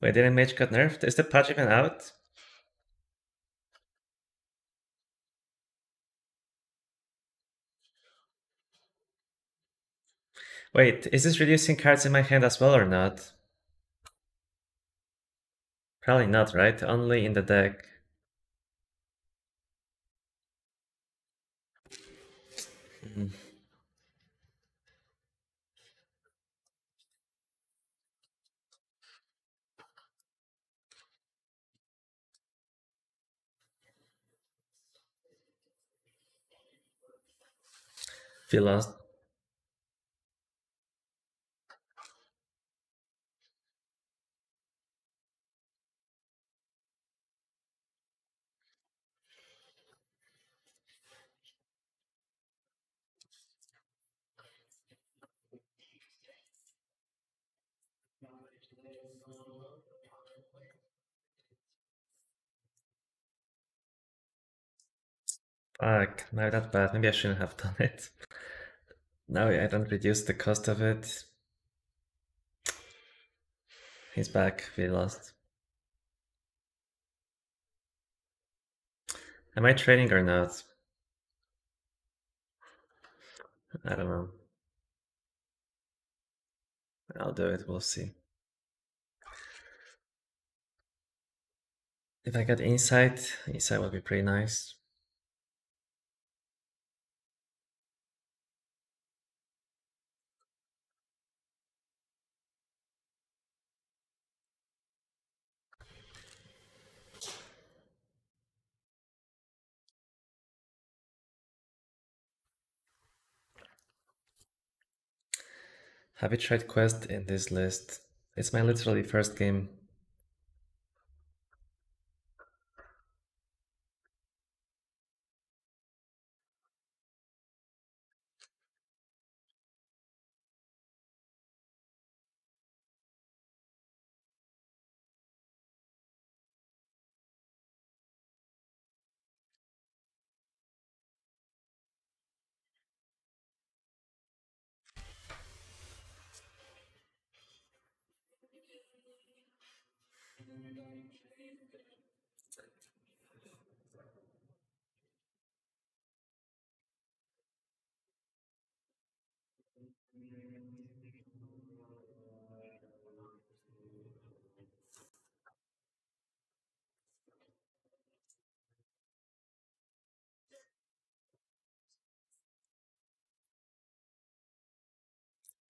Wait, didn't Mage got nerfed? Is the patch even out? Wait, is this reducing cards in my hand as well or not? Probably not, right? Only in the deck. Mm. Feel lost. Fuck, no, that's bad. Maybe I shouldn't have done it. Now I don't reduce the cost of it. He's back, we lost. Am I trading or not? I don't know. I'll do it, we'll see. If I get insight, insight will be pretty nice. Have you tried Quest in this list? It's my literally first game.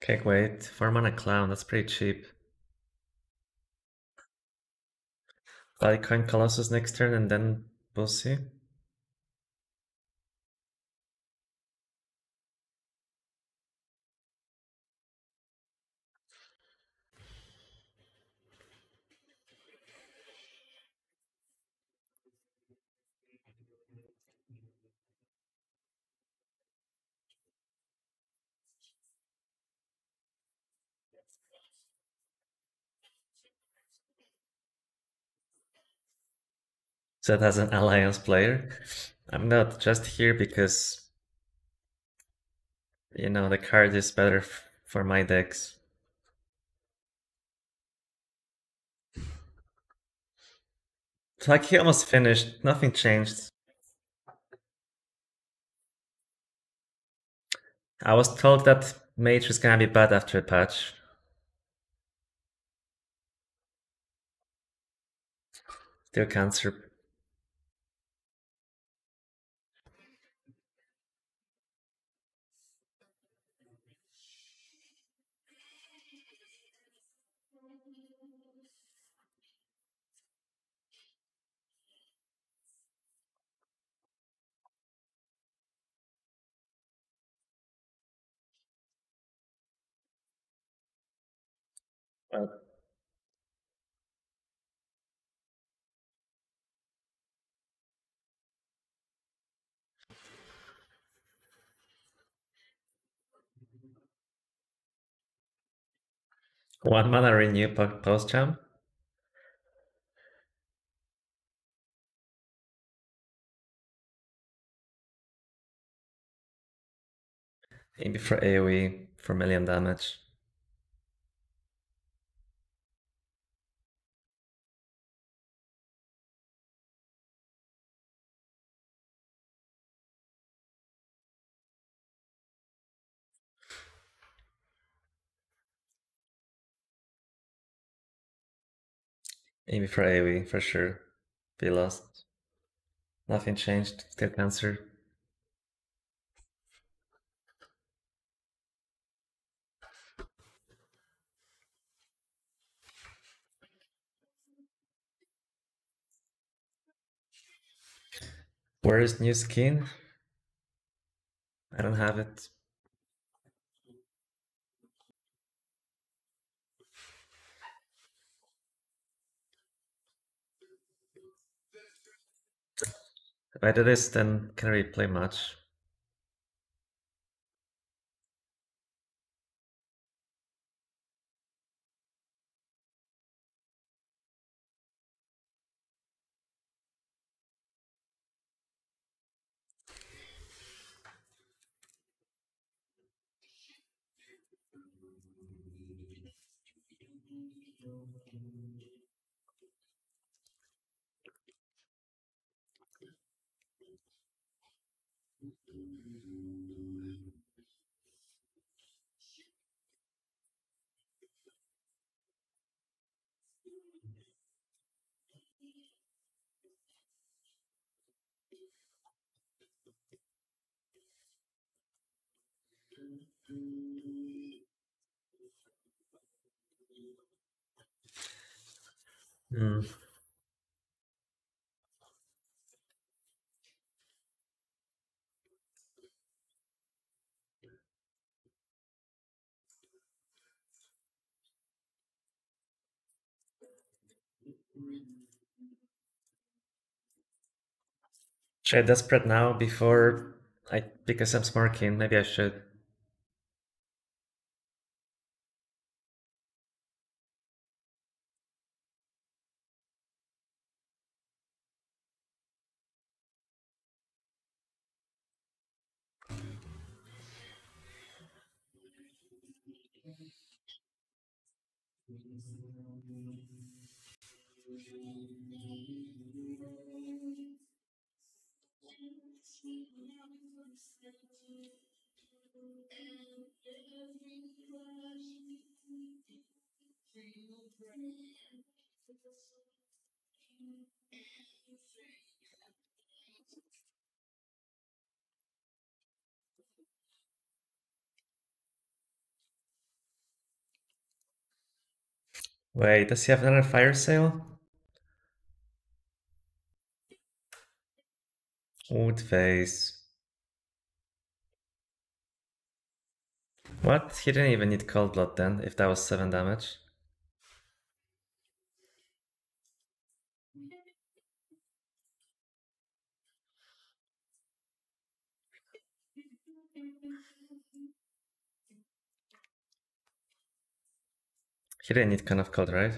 Okay, wait. Four mana clown, that's pretty cheap. Coin Colossus next turn and then we'll see. That as an alliance player, I'm not just here because you know the card is better for my decks. Like he almost finished, nothing changed. I was told that Mage was gonna be bad after a patch. Still cancer one mana renew post jump. Maybe for AoE for million damage. Amy for AoE, for sure. Be lost. Nothing changed, still cancer. Where is new skin? I don't have it. If I this, then can we play much? Hmm. Should I desperate now before I because I'm smarking? Maybe I should. Wait, does he have another fire sale? Wood face. What? He didn't even need cold blood then, if that was 7 damage. He didn't need kind of Cold, right?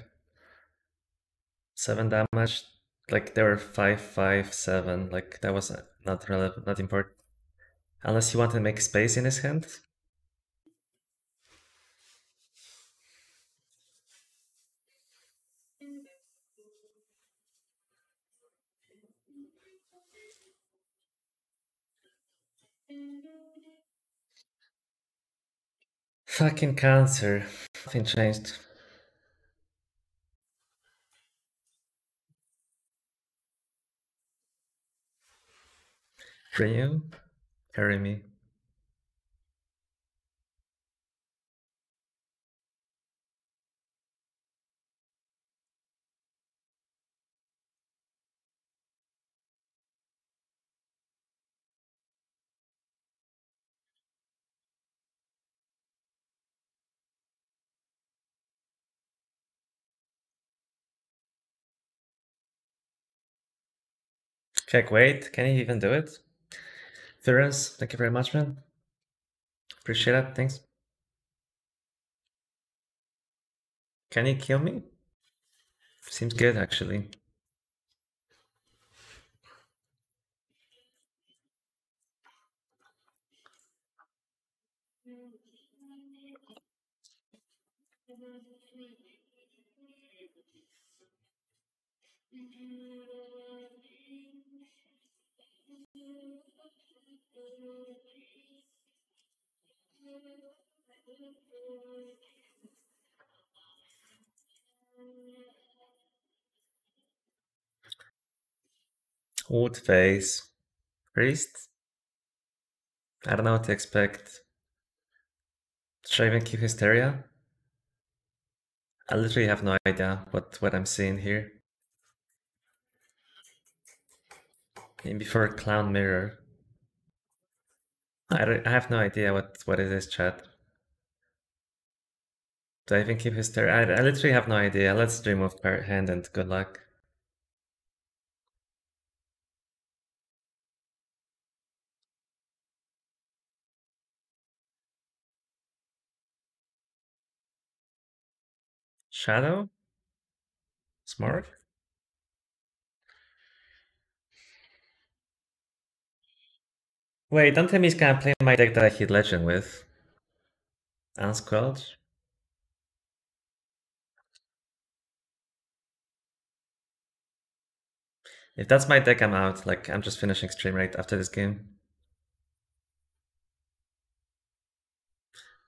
7 damage, like there were 5, 5, 7, like that was not relevant, not important. Unless you want to make space in his hand. Fucking cancer. Nothing changed. Carry me. Check, wait, can he even do it? Therence, thank you very much, man. Appreciate it. Thanks. Can he kill me? Seems good, actually. Wood face. Priest? I don't know what to expect. Shaven Q Hysteria? I literally have no idea what, what I'm seeing here. And before Clown Mirror. I, I have no idea what, what is, chat. Do I even keep Hysteria? I, I literally have no idea. Let's dream of remove hand and good luck. Shadow? Smart? Wait, don't tell me he's gonna play my deck that I hit Legend with. Unsquelched? If that's my deck, I'm out. Like, I'm just finishing stream right after this game.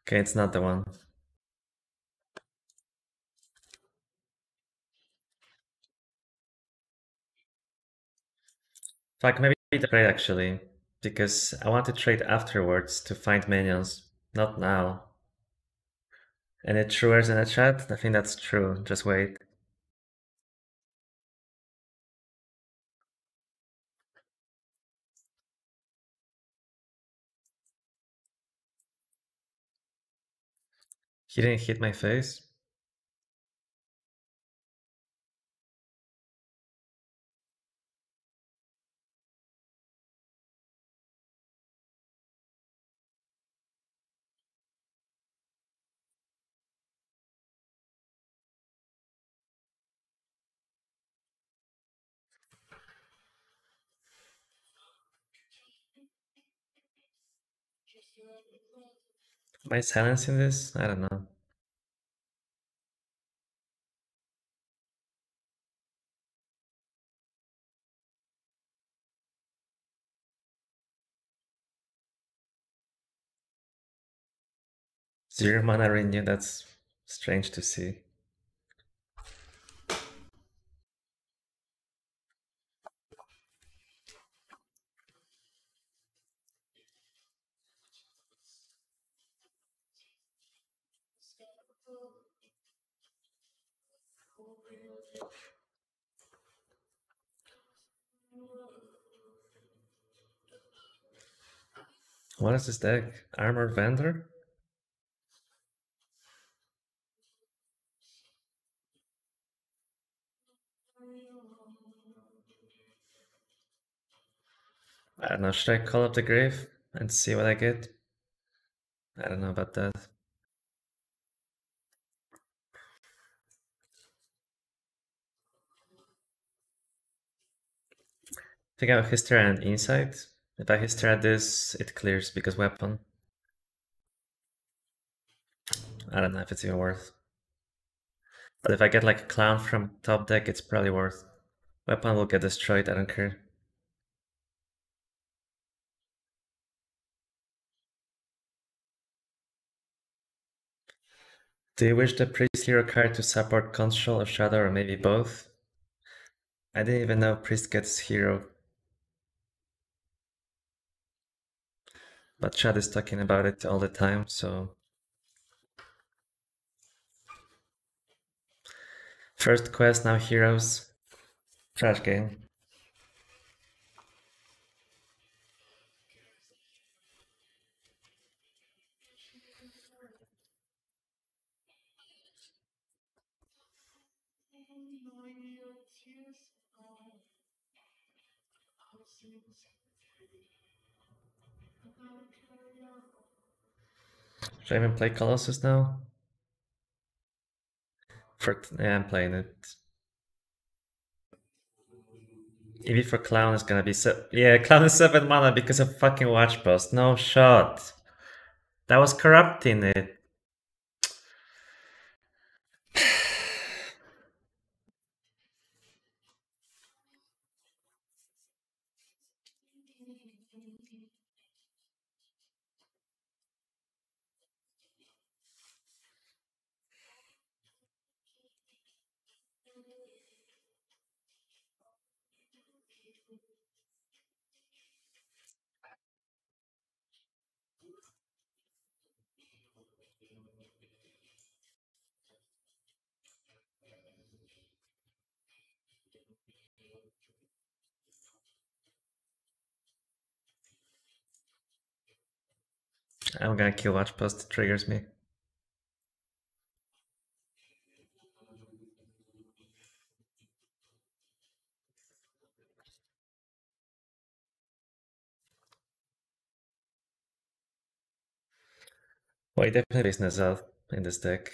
Okay, it's not the one. Fuck, maybe the trade actually, because I want to trade afterwards to find minions, not now. Any truers in the chat? I think that's true, just wait. He didn't hit my face. I silencing this? I don't know. Zero mana renew, that's strange to see. What is this deck? Armor Vendor? I don't know, should I call up the grave and see what I get? I don't know about that. I have Hysteria and Insight. If I Hysteria this, it clears because weapon. I don't know if it's even worth. But if I get like a clown from top deck, it's probably worth. Weapon will get destroyed, I don't care. Do you wish the priest hero card to support control of shadow or maybe both? I didn't even know priest gets hero. But Chad is talking about it all the time, so... First quest, now heroes. Trash game. Should I even play Colossus now? For yeah, I'm playing it. EV for Clown is gonna be so yeah, Clown is seven mana because of fucking Watch Post. No shot. That was corrupting it. I'm gonna kill watch post, it triggers me. Well, he definitely is Nezal in this deck.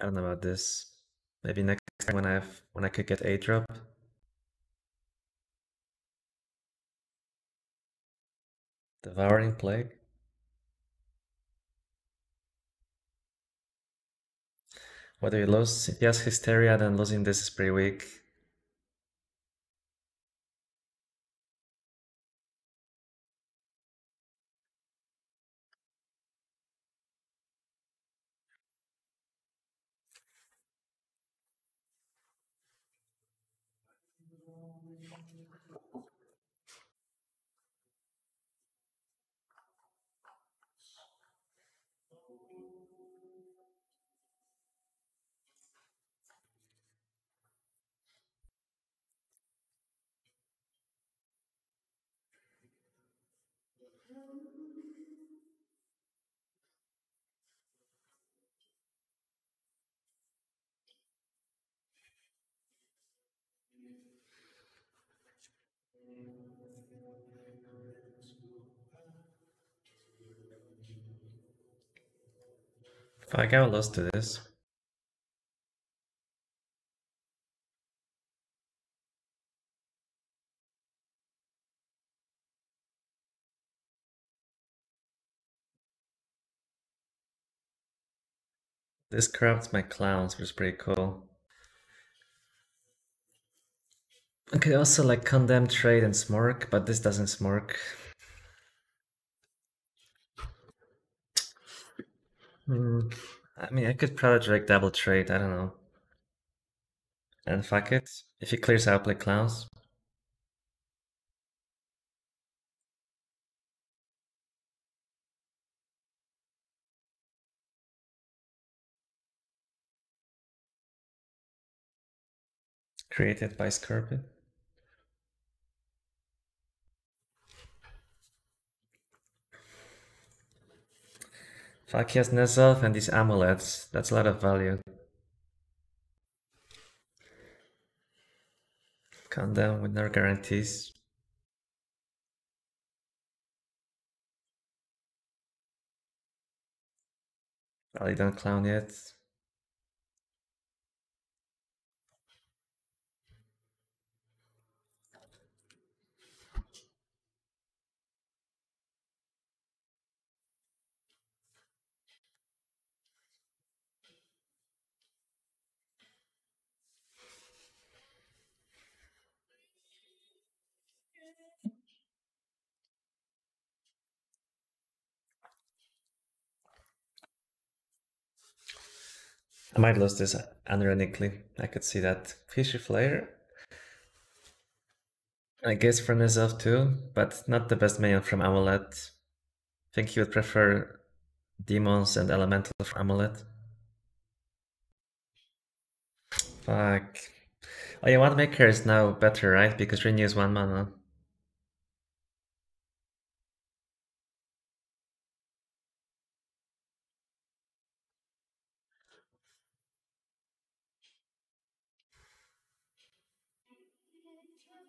I don't know about this. Maybe next time when I have when I could get a drop. Devouring Plague. Whether you lose has Hysteria, then losing this is pretty weak. I got lost to this. This corrupts my clowns, which is pretty cool. I could also like condemn trade and smork, but this doesn't smork. Hmm. I mean, I could probably like double trade, I don't know. And fuck it. If he clears out, play clowns. Created by Scorpion. Has Nezalf and these amulets. That's a lot of value. Condemn with no guarantees. Probably don't clown yet. I might lose this unironically. I could see that. Fishy Flyer. I guess for Nezalf too, but not the best minion from Amulet. Think he would prefer Demons and Elemental from Amulet. Fuck. Oh yeah, Wandmaker is now better, right? Because renews one mana.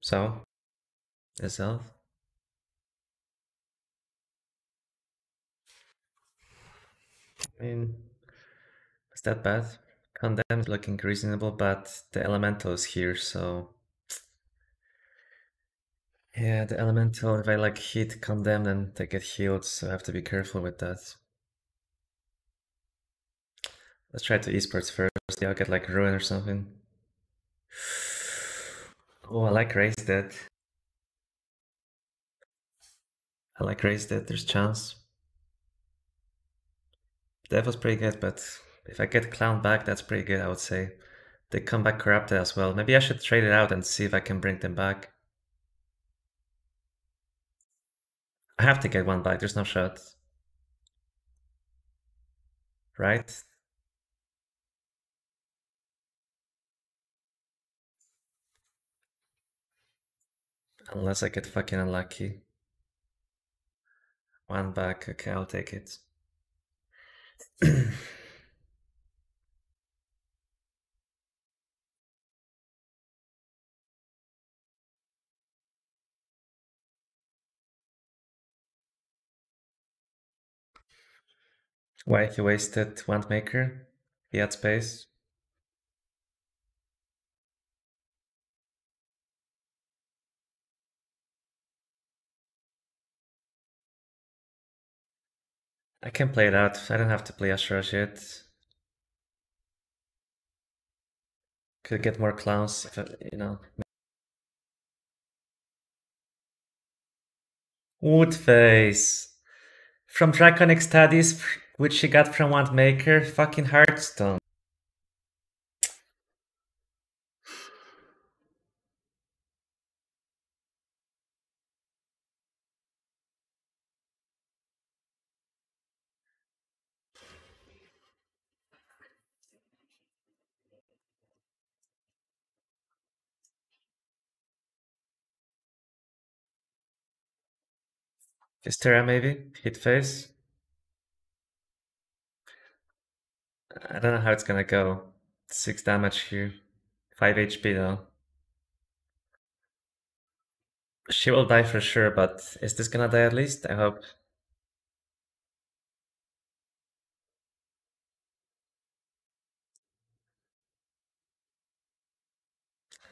So, Itself. I mean, is that bad? Condemned looking reasonable, but the elemental is here, so yeah, the elemental, if I like hit condemn, then they get healed, so I have to be careful with that. Let's try to esports first. Yeah, I'll get like ruin or something. Oh, I like raise dead. I like raise dead, there's chance. That was pretty good, but if I get clown back, that's pretty good, I would say. They come back corrupted as well. Maybe I should trade it out and see if I can bring them back. I have to get one back, there's no shot. Right? Unless I get fucking unlucky. One back, okay, I'll take it. Why he wasted Wandmaker? He had space. I can play it out. I don't have to play Astrash yet. Could get more clowns, if, you know. Woodface. From Draconic Studies, which she got from Wandmaker, fucking Hearthstone. Hystera maybe? Hit face? I don't know how it's gonna go. 6 damage here. 5 HP though. She will die for sure, but is this gonna die at least? I hope.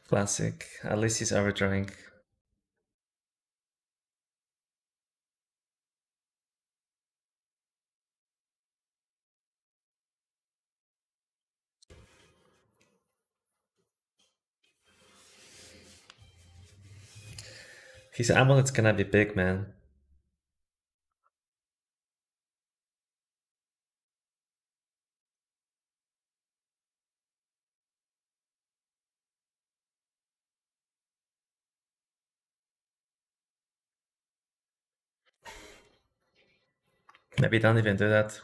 Classic. At least he's overdrawing. His amulet's gonna be big, man. Maybe don't even do that.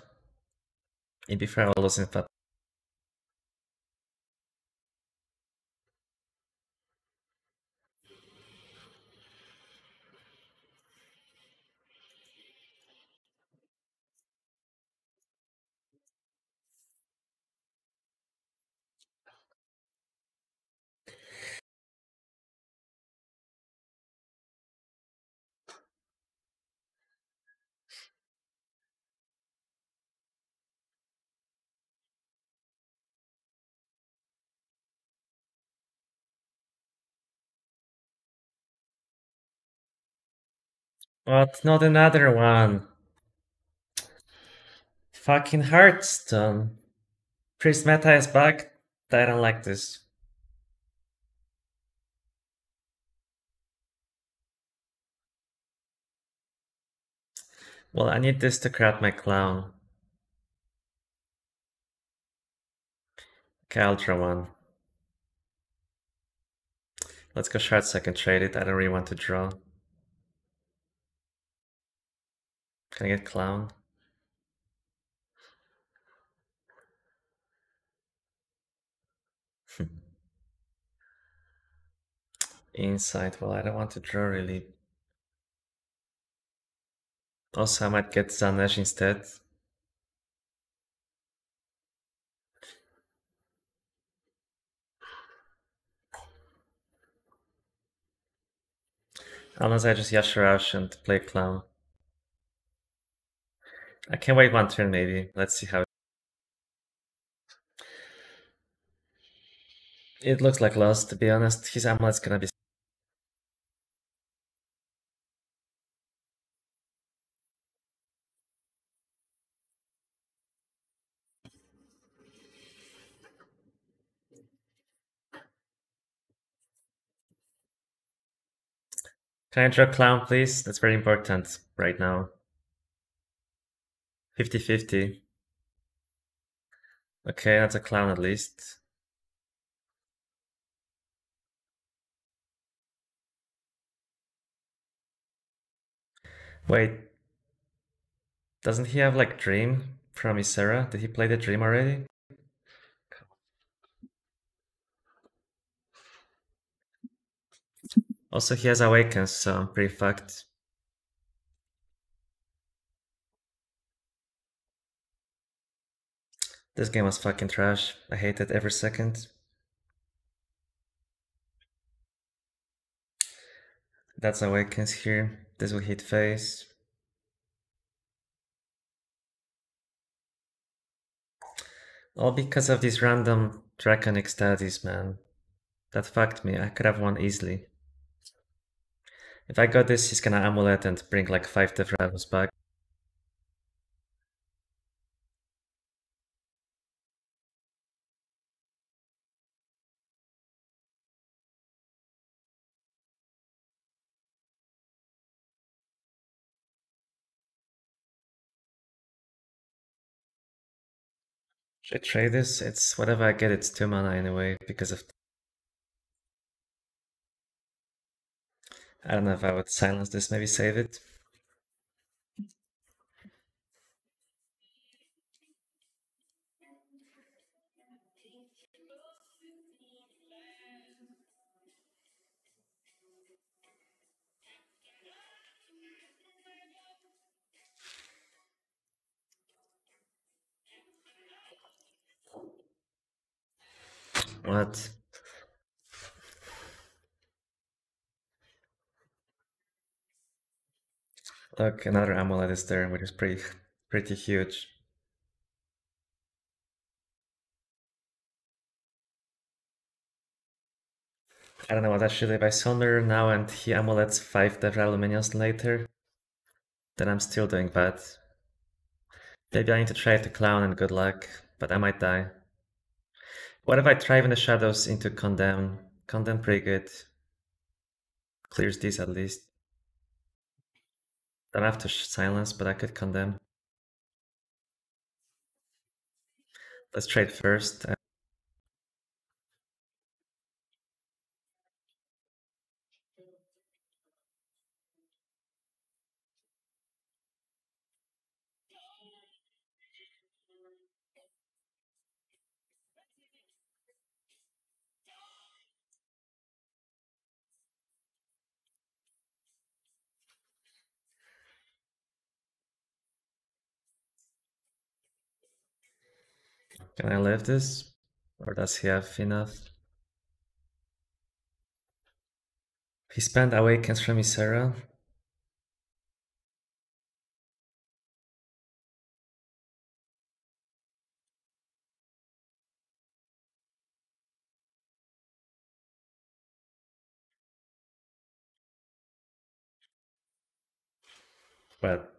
It'd be fair, all in fat. What? Not another one. Fucking Hearthstone. Priest meta is back. I don't like this. Well, I need this to craft my clown. Okay, I'll one. Let's go short second trade it. I don't really want to draw. Can I get clown? Insight. Well, I don't want to draw really. Also, I might get Zanesh instead. Unless I just Yasharash and play Clown. I can wait one turn maybe. Let's see how. It looks like lost, to be honest. His amulet's gonna be. Can I draw Clown, please? That's very important right now. 50-50. Okay, that's a Clown at least. Wait. Doesn't he have like Dream from Ysera? Did he play the Dream already? Also, he has Awakens, so I'm pretty fucked. This game was fucking trash. I hate it every second. That's Awakens here. This will hit face. All because of these random Draconic studies, man. That fucked me. I could have won easily. If I got this, he's gonna amulet and bring like 5 Death Rattles back. Should I this? It's whatever I get, it's 2 mana anyway, because of... I don't know if I would silence this, maybe save it. What? Look, another amulet is there, which is pretty, pretty huge. I don't know what I should if I Sunder now and he amulets 5 Death Rattle minions later. Then I'm still doing bad. Maybe I need to try to clown and good luck, but I might die. What if I Thrive in the Shadows into Condemn? Condemn pretty good. Clears these at least. Don't have to silence, but I could Condemn. Let's trade first. Can I live this? Or does he have enough? He spent Awakens from Ysera. But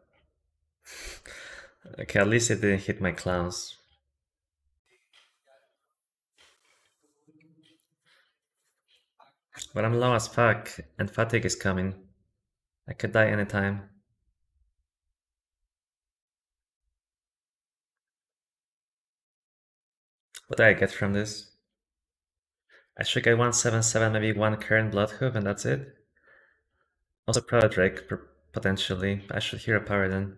okay, at least it didn't hit my clowns. But I'm low as fuck, and fatigue is coming. I could die anytime. What do I get from this? I should get 177, maybe one current Bloodhoof, and that's it. Also Drake potentially. I should hear a Paladin.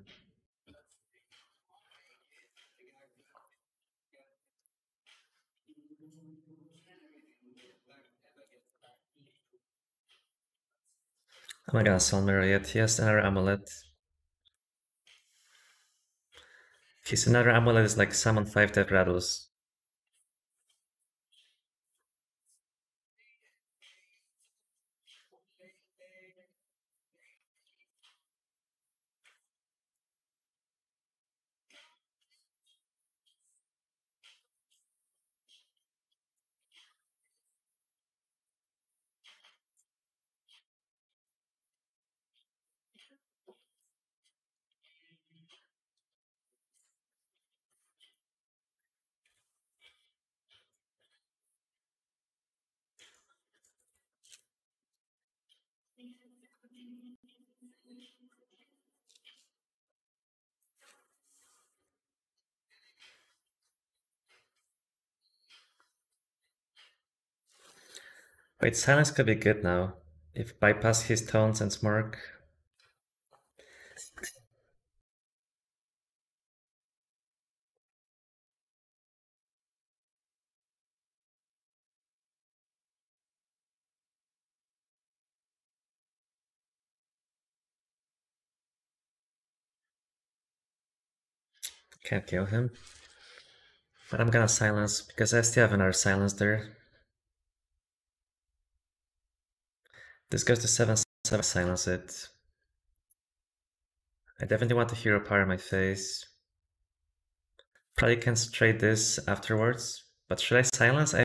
Oh I'm god, gonna Soul Mirror yet. He has another amulet. His another amulet is like summon 5 Deathrattles. Wait, silence could be good now. If bypass his tones and smirk. Can't kill him. But I'm gonna silence, because I still have another silence there. This goes to 7 7 silence it. I definitely want to hero power in my face. Probably can trade this afterwards, but should I silence? I...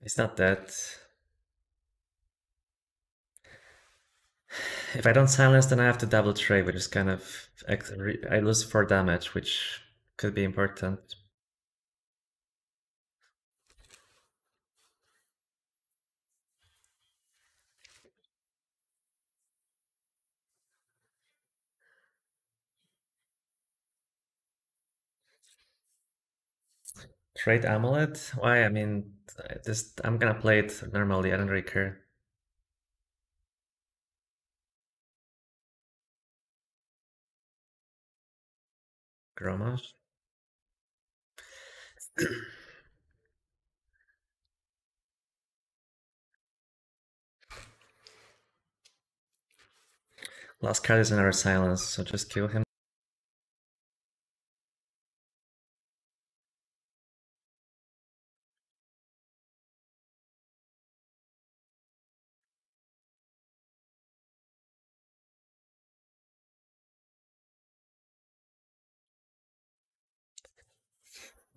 It's not dead. If I don't silence, then I have to double trade, which is kind of... I lose 4 damage, which could be important. Trade Amulet? Why? I mean, this I'm gonna play it normally. I don't really care. Grommash. Last card is another silence, so just kill him.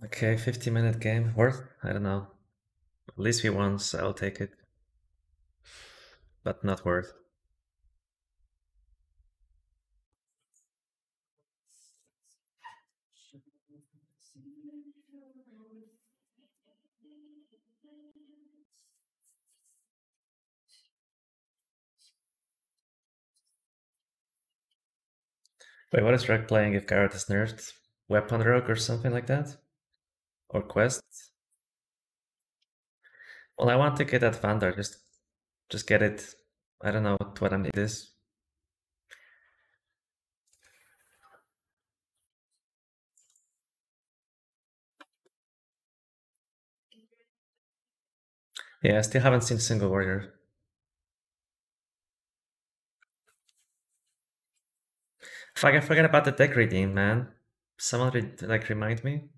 Okay, 50 minute game. Worth? I don't know. At least we won, so I'll take it. But not worth. Wait, what is Rec playing if Garrote is nerfed? Weapon Rogue or something like that? Or quests? Well, I want to get that Vandar, just just get it. I don't know what I need is. Yeah, I still haven't seen single warrior. Fuck, I forgot about the deck redeem, man. Someone re like remind me.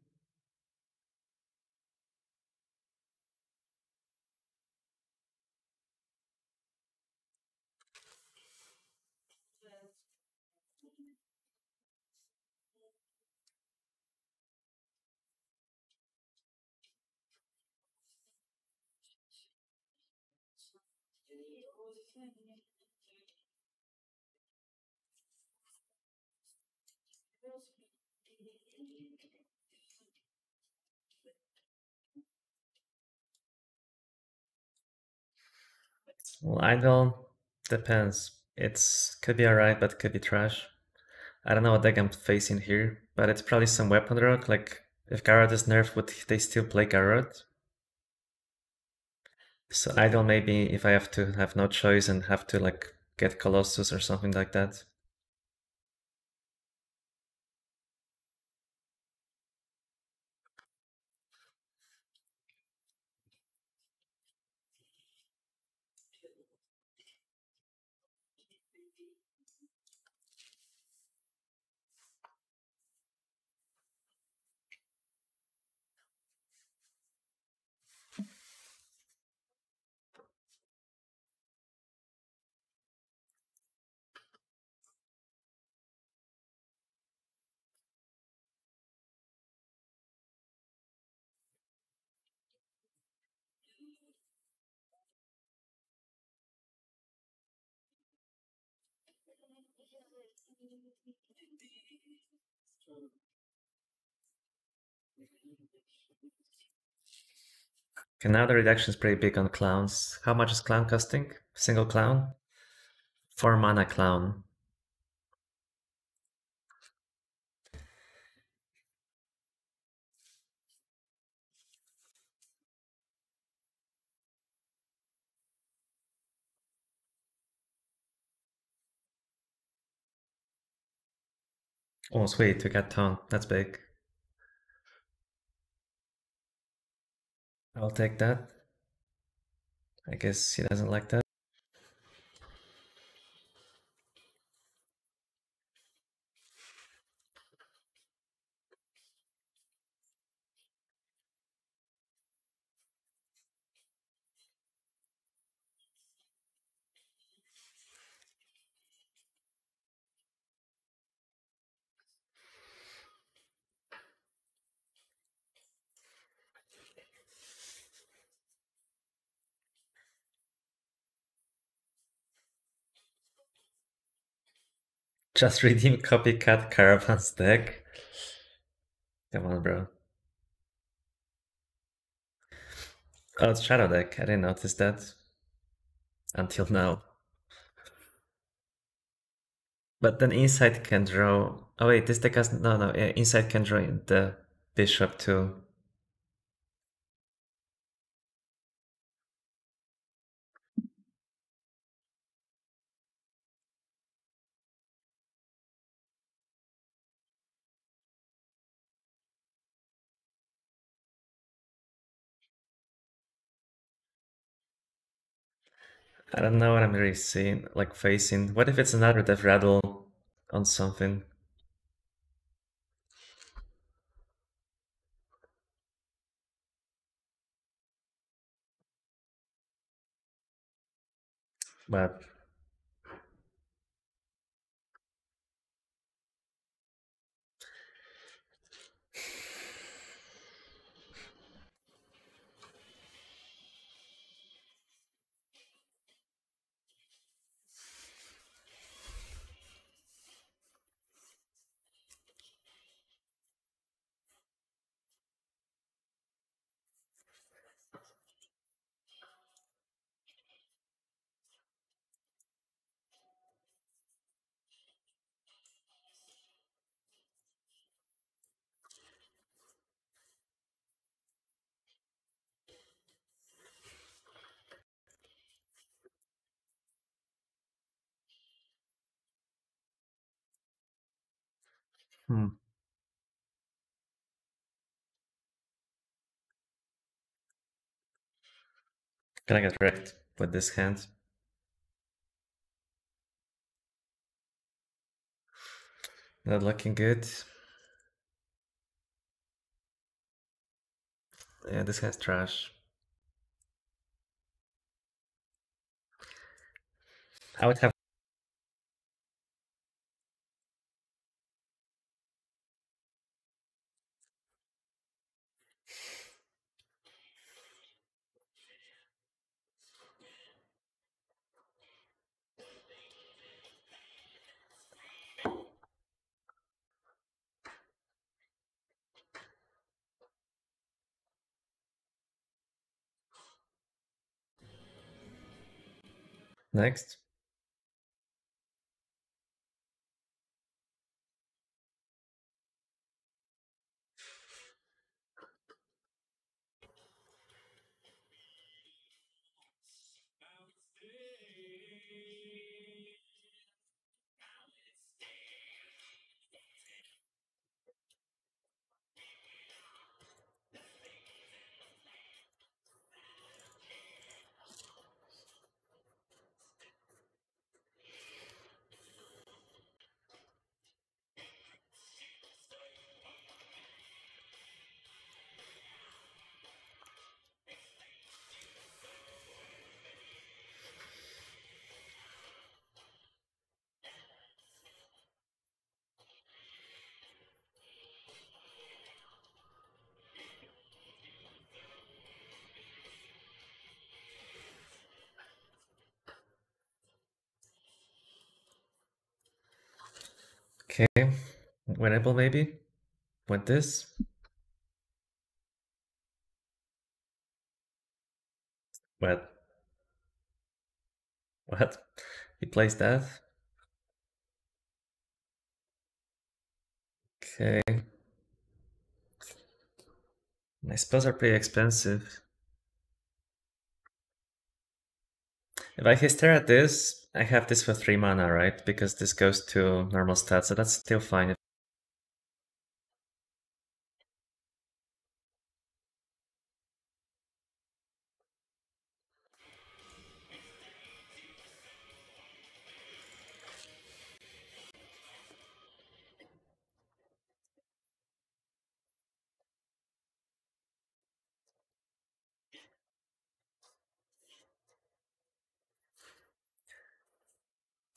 Well, idle depends. It's could be alright, but could be trash. I don't know what deck I'm facing here, but it's probably some weapon rock. Like if Garrote is nerfed, would they still play Garrote? So idle maybe if I have to have no choice and have to like get Colossus or something like that. Okay, now the reduction is pretty big on clowns. How much is clown costing? Single clown. Four mana clown. Oh, sweet, we got taunt. That's big. I'll take that. I guess he doesn't like that. Just redeem copycat caravan's deck. Come on, bro. Oh, it's Shadow deck. I didn't notice that until now. But then Insight can draw. Oh wait, this deck has no, no. Yeah, Insight can draw the bishop too. I don't know what I'm really seeing, like facing. What if it's another Deathrattle on something? But Hmm. Can I get wrecked with this hand? Not looking good. Yeah, this hand's trash. I would have Next. Winnable maybe with this. But What? He plays that? Okay. My spells are pretty expensive. If I Hysteria at this, I have this for 3 mana, right? Because this goes to normal stats, so that's still fine.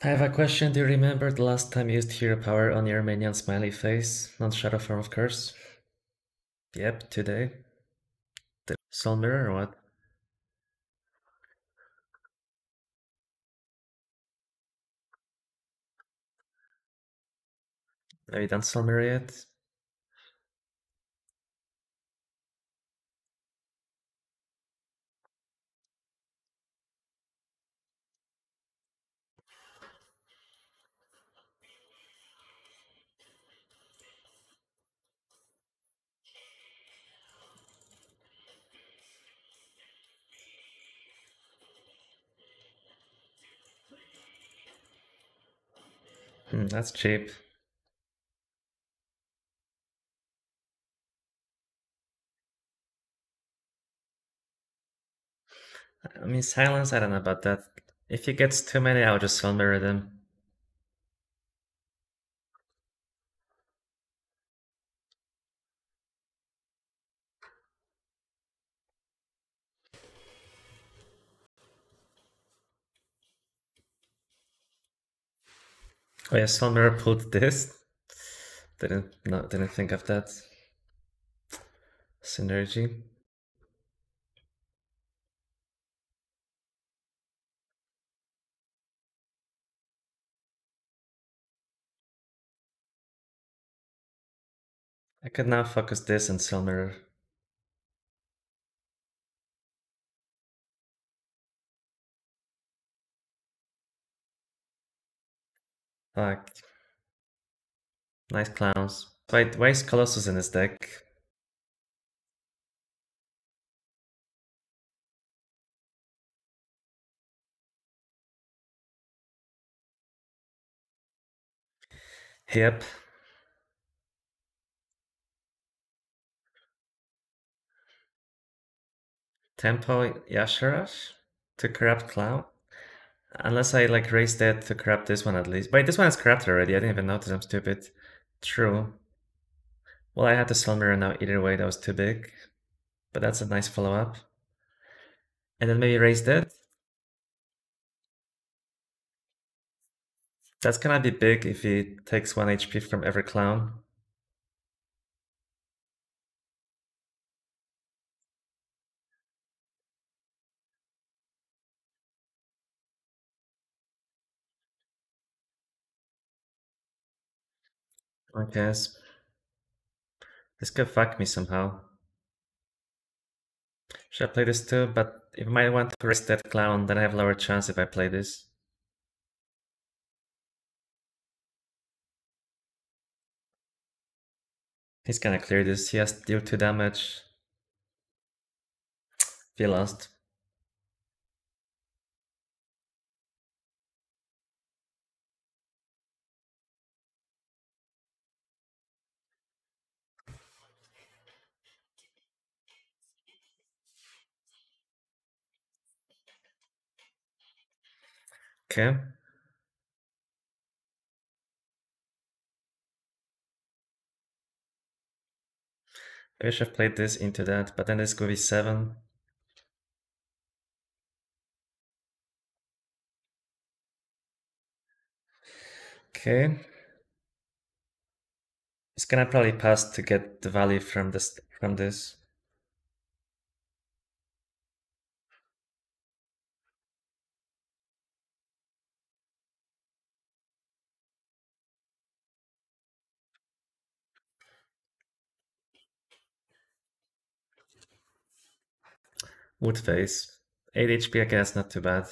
I have a question. Do you remember the last time you used hero power on your minion smiley face, non shadow form of curse? Yep, today. The soul mirror or what? Have you done soul mirror yet? Hmm, that's cheap. I mean, silence, I don't know about that. If he gets too many, I'll just soul mirror them. Oh yeah, mirror pulled this. Didn't no, didn't think of that. Synergy. I could now focus this and soul Fuck. Nice clowns. Wait, why is Colossus in his deck? Yep. Tempo Y'Shaarj to corrupt clown. Unless I like raise that to corrupt this one at least. Wait, this one is corrupted already. I didn't even notice. I'm stupid. True. Well, I had the Soul Mirror now. Either way, that was too big. But that's a nice follow-up. And then maybe raise that. That's gonna be big if he takes 1 HP from every clown. I guess. This could fuck me somehow. Should I play this too? But if I might want to raise that clown, then I have lower chance if I play this. He's gonna clear this. He has to deal 2 damage. He lost. Okay. I wish I played this into that, but then this could be 7. Okay. It's gonna probably pass to get the value from this from this. Wood face. 8 HP, I guess, not too bad.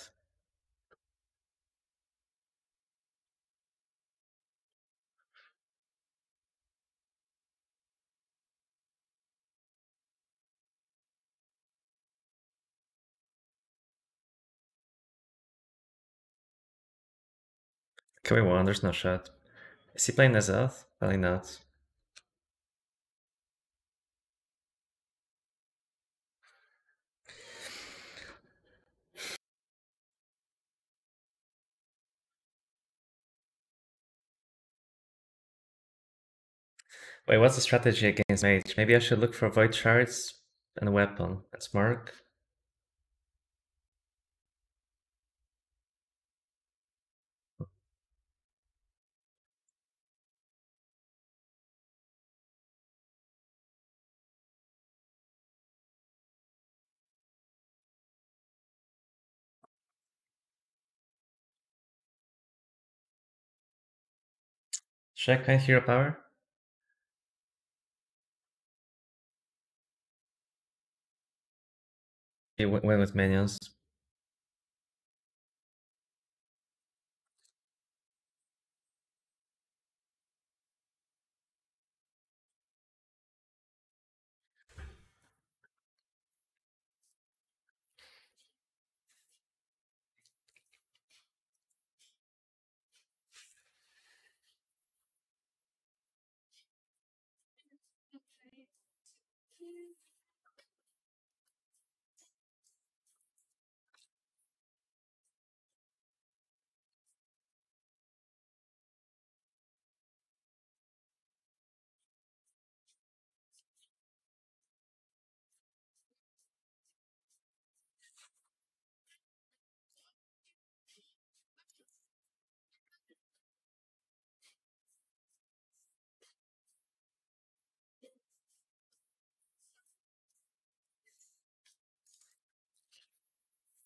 Can we win? there's no shot. Is he playing Azoth? Probably not. Wait, what's the strategy against mage? Maybe I should look for void shards and a weapon. That's mark. Should I hero power? He went with minions.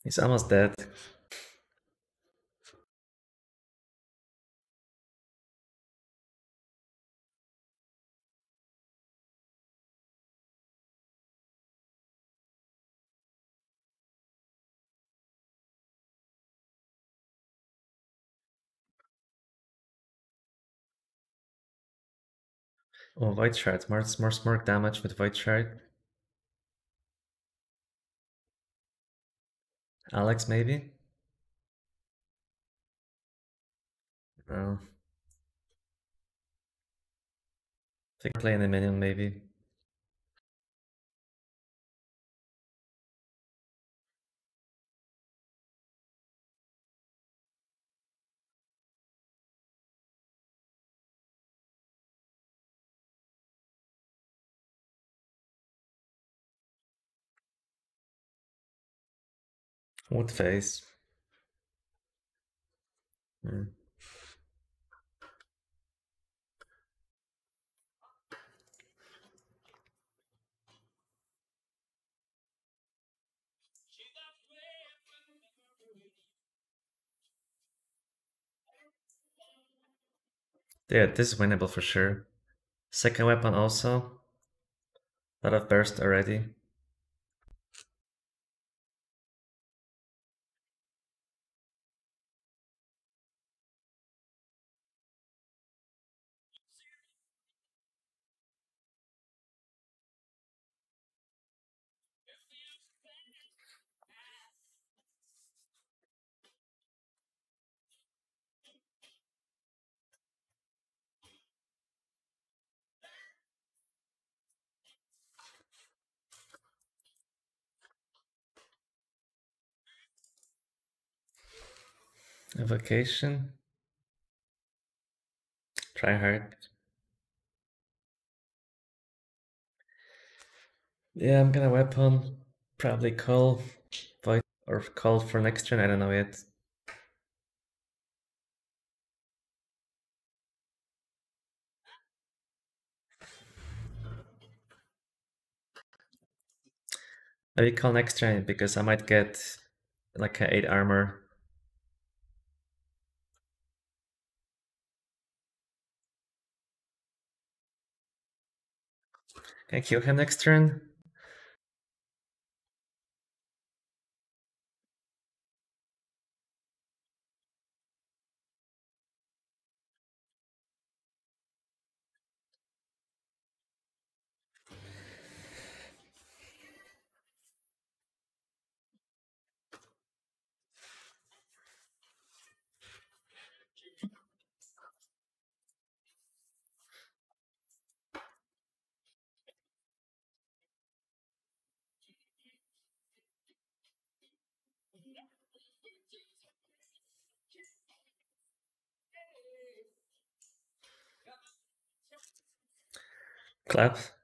He's almost dead. Oh, Void Shard. More, more smart damage with Void Shard. Alex, maybe? No. Think playing the minion, maybe. What face? Hmm. Yeah, this is winnable for sure. Second weapon also. A lot of burst already. Evocation. Try hard. Yeah, I'm gonna weapon. Probably call void or call for next turn. I don't know yet. I Maybe call next turn because I might get like an 8 armor. Can I kill him next turn? Claps.